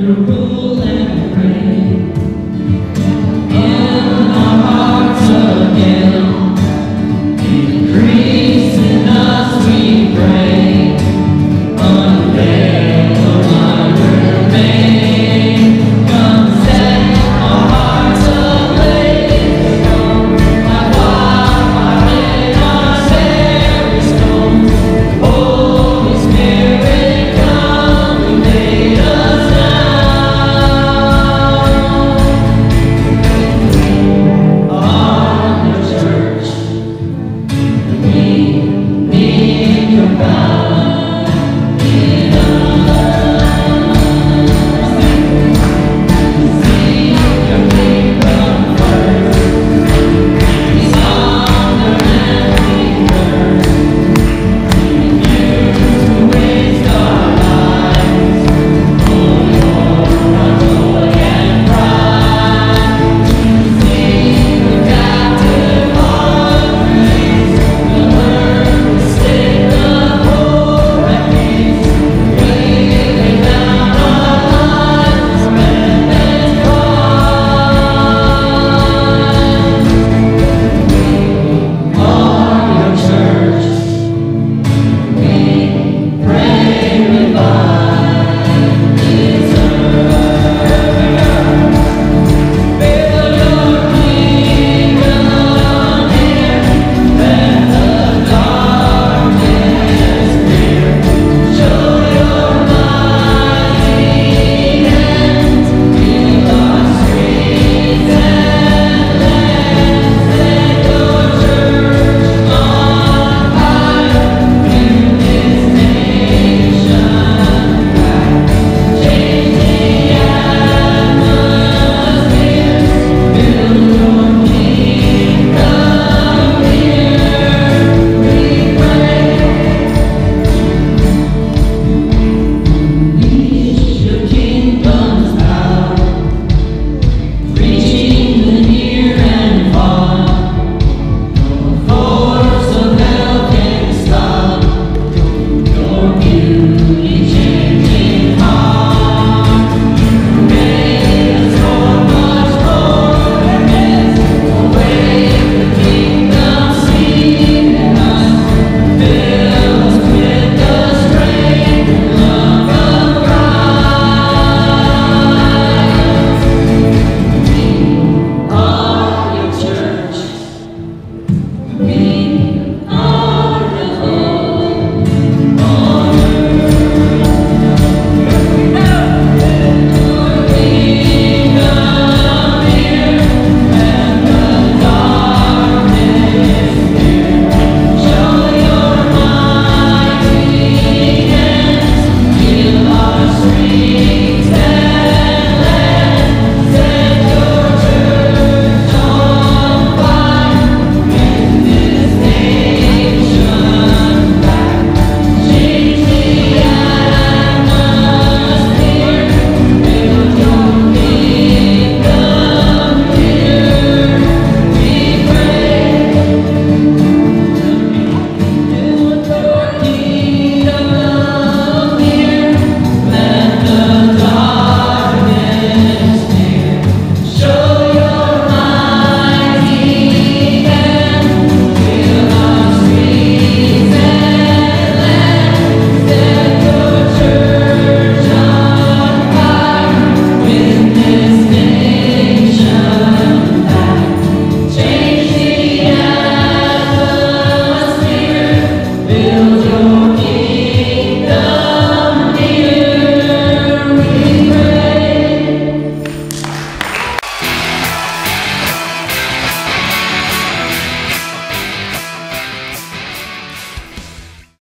You're a bull and